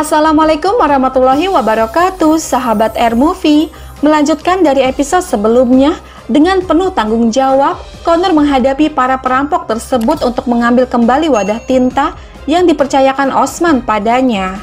Assalamualaikum warahmatullahi wabarakatuh, sahabat Air Movie. Melanjutkan dari episode sebelumnya, dengan penuh tanggung jawab, Connor menghadapi para perampok tersebut untuk mengambil kembali wadah tinta yang dipercayakan Osman padanya.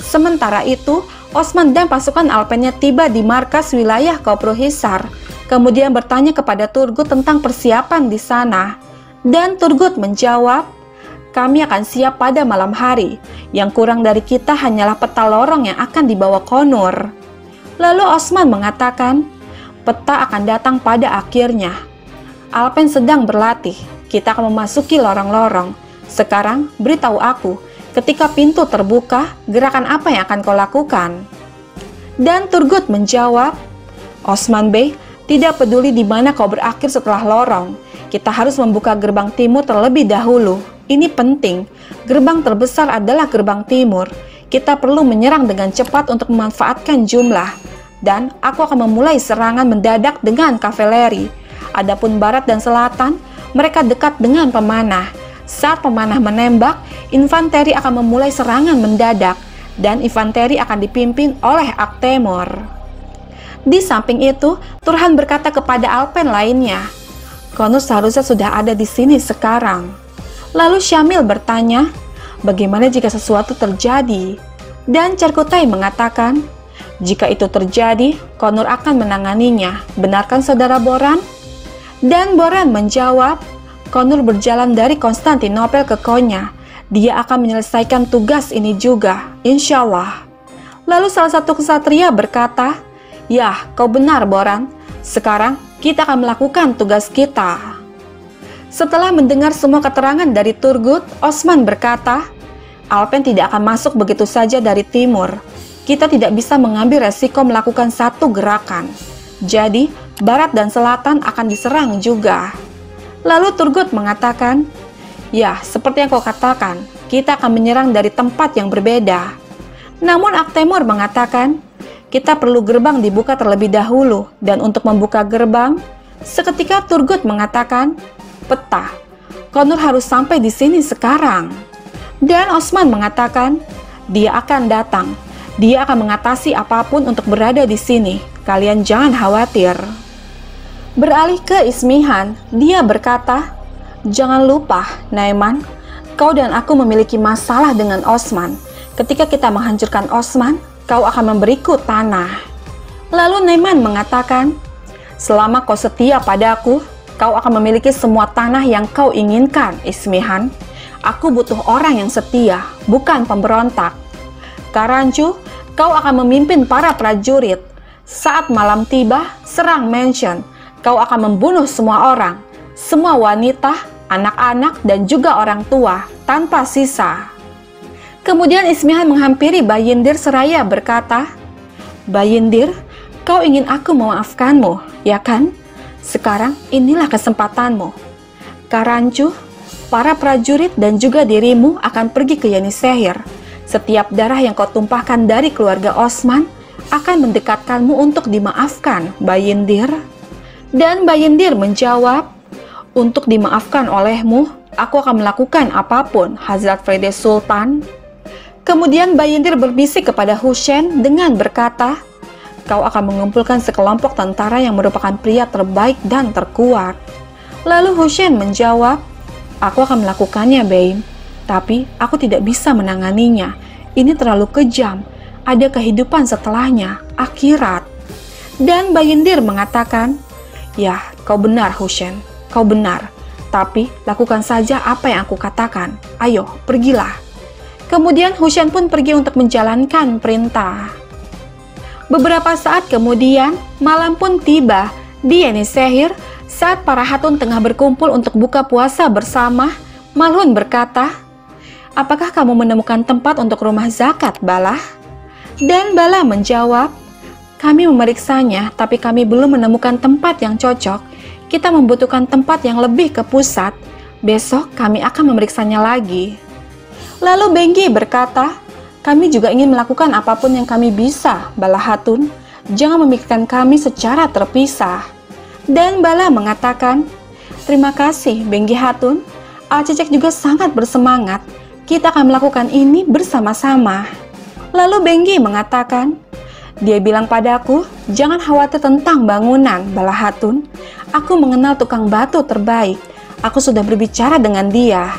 Sementara itu, Osman dan pasukan Alpennya tiba di markas wilayah Kopro Hisar, kemudian bertanya kepada Turgut tentang persiapan di sana. Dan Turgut menjawab, kami akan siap pada malam hari. Yang kurang dari kita hanyalah peta lorong yang akan dibawa Konur. Lalu Osman mengatakan, peta akan datang pada akhirnya. Alpen sedang berlatih, kita akan memasuki lorong-lorong. Sekarang, beritahu aku, ketika pintu terbuka, gerakan apa yang akan kau lakukan? Dan Turgut menjawab, Osman Bey, tidak peduli di mana kau berakhir setelah lorong, kita harus membuka gerbang timur terlebih dahulu. Ini penting. Gerbang terbesar adalah gerbang timur. Kita perlu menyerang dengan cepat untuk memanfaatkan jumlah. Dan aku akan memulai serangan mendadak dengan kavaleri. Adapun barat dan selatan, mereka dekat dengan pemanah. Saat pemanah menembak, infanteri akan memulai serangan mendadak dan infanteri akan dipimpin oleh Aktemor. Di samping itu, Turhan berkata kepada Alpen lainnya, Konus seharusnya sudah ada di sini sekarang. Lalu Syamil bertanya, bagaimana jika sesuatu terjadi? Dan Cerkutai mengatakan, jika itu terjadi, Konur akan menanganinya. Benarkan saudara Boran? Dan Boran menjawab, Konur berjalan dari Konstantinopel ke Konya. Dia akan menyelesaikan tugas ini juga, insya Allah. Lalu salah satu kesatria berkata, Ya, kau benar Boran. Sekarang kita akan melakukan tugas kita. Setelah mendengar semua keterangan dari Turgut, Osman berkata, Alpen tidak akan masuk begitu saja dari timur. Kita tidak bisa mengambil resiko melakukan satu gerakan. Jadi, barat dan selatan akan diserang juga. Lalu Turgut mengatakan, Ya, seperti yang kau katakan, kita akan menyerang dari tempat yang berbeda. Namun Aktemur mengatakan, kita perlu gerbang dibuka terlebih dahulu, dan untuk membuka gerbang, seketika Turgut mengatakan, peta. Konur harus sampai di sini sekarang. Dan Osman mengatakan, dia akan datang. Dia akan mengatasi apa pun untuk berada di sini. Kalian jangan khawatir. Beralih ke Ismihan, dia berkata, Jangan lupa, Naiman, kau dan aku memiliki masalah dengan Osman. Ketika kita menghancurkan Osman, kau akan memberiku tanah. Lalu Naiman mengatakan, Selama kau setia padaku, Kau akan memiliki semua tanah yang kau inginkan, Ismihan. Aku butuh orang yang setia, bukan pemberontak. Karancu, kau akan memimpin para prajurit. Saat malam tiba, serang mansion. Kau akan membunuh semua orang, semua wanita, anak-anak, dan juga orang tua, tanpa sisa. Kemudian Ismihan menghampiri Bayindir seraya berkata, Bayindir, kau ingin aku memaafkanmu, ya kan? Sekarang inilah kesempatanmu. Karancu, para prajurit dan juga dirimu akan pergi ke Yenisehir. Setiap darah yang kau tumpahkan dari keluarga Osman akan mendekatkanmu untuk dimaafkan, Bayindir. Dan Bayindir menjawab, untuk dimaafkan olehmu, aku akan melakukan apa pun, Hazrat Frede Sultan. Kemudian Bayindir berbisik kepada Hussein dengan berkata, kau akan mengumpulkan sekelompok tentara yang merupakan pria terbaik dan terkuat. Lalu Hussein menjawab, aku akan melakukannya, Baim. Tapi aku tidak bisa menanganinya. Ini terlalu kejam. Ada kehidupan setelahnya, akhirat. Dan Bayindir mengatakan, Ya, kau benar Hussein, kau benar. Tapi lakukan saja apa yang aku katakan. Ayo, pergilah. Kemudian Hussein pun pergi untuk menjalankan perintah. Beberapa saat kemudian, malam pun tiba di Yenisehir saat para hatun tengah berkumpul untuk buka puasa bersama. Malhun berkata, Apakah kamu menemukan tempat untuk rumah zakat, Bala? Dan Bala menjawab, Kami memeriksanya, tapi kami belum menemukan tempat yang cocok. Kita membutuhkan tempat yang lebih ke pusat. Besok kami akan memeriksanya lagi. Lalu Benggi berkata, kami juga ingin melakukan apa pun yang kami bisa, Bala Hatun. Jangan memikirkan kami secara terpisah. Dan Bala mengatakan, Terima kasih, Benggi Hatun. Al Cecek juga sangat bersemangat. Kita akan melakukan ini bersama-sama. Lalu Benggi mengatakan, dia bilang padaku, jangan khawatir tentang bangunan, Balahatun. Aku mengenal tukang batu terbaik. Aku sudah berbicara dengan dia.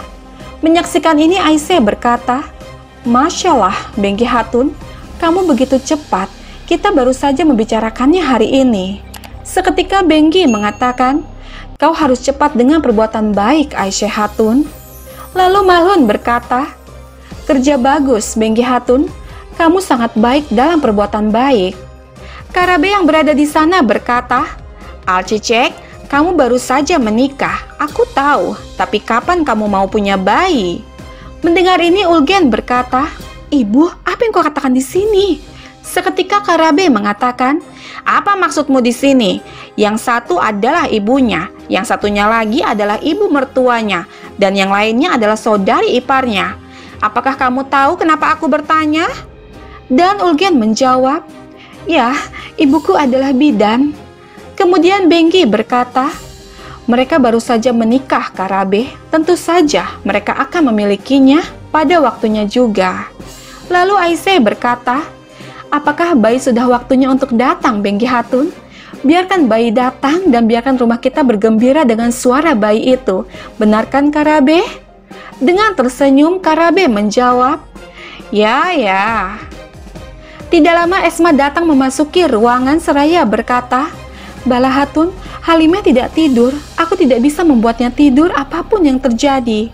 Menyaksikan ini Aisyah berkata, Masya Allah, Bengki Hatun, kamu begitu cepat. Kita baru saja membicarakannya hari ini. Seketika Bengki mengatakan, kau harus cepat dengan perbuatan baik Aisyah Hatun. Lalu Malun berkata, kerja bagus Bengki Hatun, kamu sangat baik dalam perbuatan baik. Karabe yang berada di sana berkata, Alcicek, kamu baru saja menikah, aku tahu, tapi kapan kamu mau punya bayi? Mendengar ini Ulgen berkata, Ibu, apa yang kau katakan di sini? Seketika Karabe mengatakan, apa maksudmu di sini? Yang satu adalah ibunya, yang satunya lagi adalah ibu mertuanya, dan yang lainnya adalah saudari iparnya. Apakah kamu tahu kenapa aku bertanya? Dan Ulgen menjawab, Ya, ibuku adalah bidan. Kemudian Bengki berkata, mereka baru saja menikah Karabe, tentu saja mereka akan memilikinya pada waktunya juga. Lalu Aisyah berkata, apakah bayi sudah waktunya untuk datang Bengki Hatun? Biarkan bayi datang dan biarkan rumah kita bergembira dengan suara bayi itu. Benarkan Karabe? Dengan tersenyum Karabe menjawab, Ya, ya. Tidak lama Esma datang memasuki ruangan seraya berkata, Bala Hatun, Halimah tidak tidur. Aku tidak bisa membuatnya tidur apa pun yang terjadi.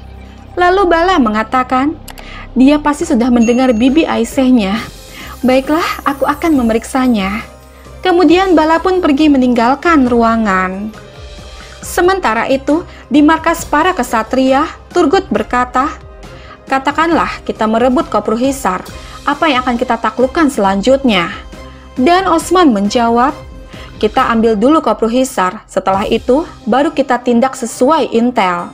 Lalu Bala mengatakan, dia pasti sudah mendengar bibi Aisyahnya. Baiklah, aku akan memeriksanya. Kemudian Bala pun pergi meninggalkan ruangan. Sementara itu, di markas para kesatria, Turgut berkata, Katakanlah kita merebut Kopruhisar, apa yang akan kita taklukkan selanjutnya? Dan Osman menjawab, kita ambil dulu Kopruhisar, setelah itu baru kita tindak sesuai intel.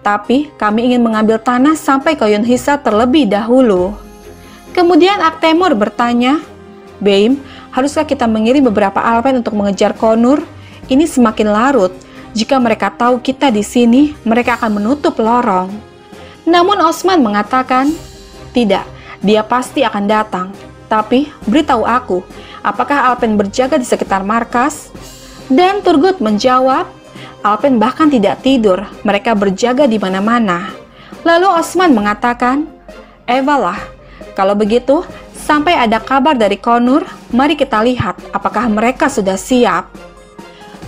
Tapi kami ingin mengambil tanah sampai Koyon Hisar terlebih dahulu. Kemudian Aktemur bertanya, Beim, haruskah kita mengirim beberapa alpen untuk mengejar Konur? Ini semakin larut. Jika mereka tahu kita di sini, mereka akan menutup lorong. Namun Osman mengatakan, tidak, dia pasti akan datang. Tapi beritahu aku, apakah Alpen berjaga di sekitar markas? Dan Turgut menjawab, Alpen bahkan tidak tidur, mereka berjaga di mana-mana. Lalu Osman mengatakan, Eva lah, kalau begitu, sampai ada kabar dari Konur, mari kita lihat apakah mereka sudah siap.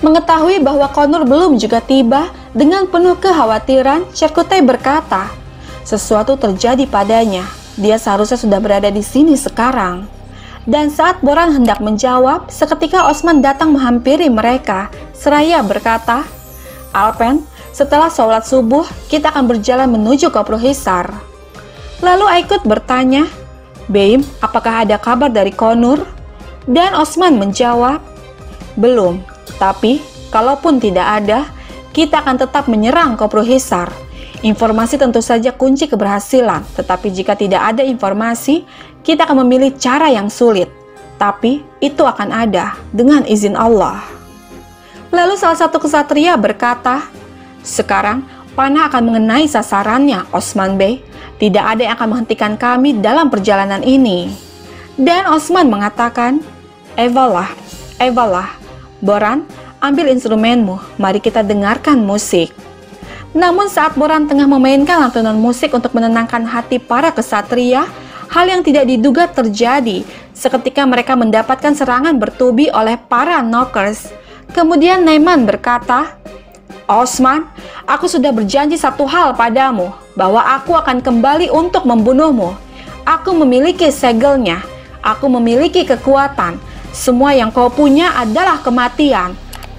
Mengetahui bahwa Konur belum juga tiba, dengan penuh kekhawatiran, Cerkute berkata, sesuatu terjadi padanya. Dia seharusnya sudah berada di sini sekarang. Dan saat Boran hendak menjawab, seketika Osman datang menghampiri mereka. Seraya berkata, Alpen, setelah sholat subuh, kita akan berjalan menuju ke Prohisar. Lalu Aikut bertanya, Beim, apakah ada kabar dari Konur? Dan Osman menjawab, belum. Tapi, kalaupun tidak ada, kita akan tetap menyerang ke Prohisar. Informasi tentu saja kunci keberhasilan, tetapi jika tidak ada informasi, kita akan memilih cara yang sulit. Tapi itu akan ada dengan izin Allah. Lalu salah satu kesatria berkata, Sekarang panah akan mengenai sasarannya, Osman Bey. Tidak ada yang akan menghentikan kami dalam perjalanan ini. Dan Osman mengatakan, Evalah, Evalah, Boran, ambil instrumenmu, mari kita dengarkan musik. Namun saat Boran tengah memainkan lantunan musik untuk menenangkan hati para kesatria, hal yang tidak diduga terjadi seketika mereka mendapatkan serangan bertubi oleh para knockers. Kemudian Naiman berkata, Osman, aku sudah berjanji satu hal padamu, bahwa aku akan kembali untuk membunuhmu. Aku memiliki segelnya, aku memiliki kekuatan. Semua yang kau punya adalah kematian.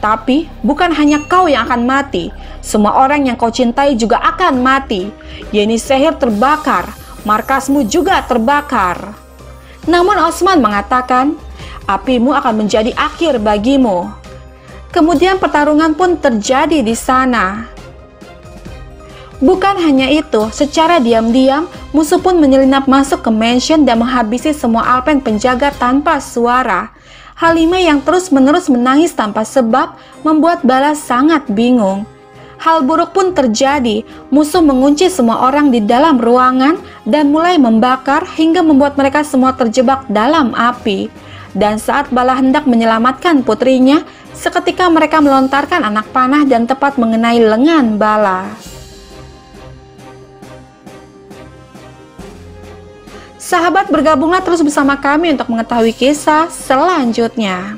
Tapi bukan hanya kau yang akan mati, semua orang yang kau cintai juga akan mati. Yeni Sehir terbakar, markasmu juga terbakar. Namun Osman mengatakan, apimu akan menjadi akhir bagimu. Kemudian pertarungan pun terjadi di sana. Bukan hanya itu, secara diam-diam, musuh pun menyelinap masuk ke mansion dan menghabisi semua alpen penjaga tanpa suara. Halimah yang terus-menerus menangis tanpa sebab membuat Bala sangat bingung. Hal buruk pun terjadi. Musuh mengunci semua orang di dalam ruangan dan mulai membakar hingga membuat mereka semua terjebak dalam api. Dan saat Bala hendak menyelamatkan putrinya, seketika mereka melontarkan anak panah dan tepat mengenai lengan Bala. Sahabat bergabunglah terus bersama kami untuk mengetahui kisah selanjutnya.